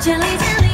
千里千里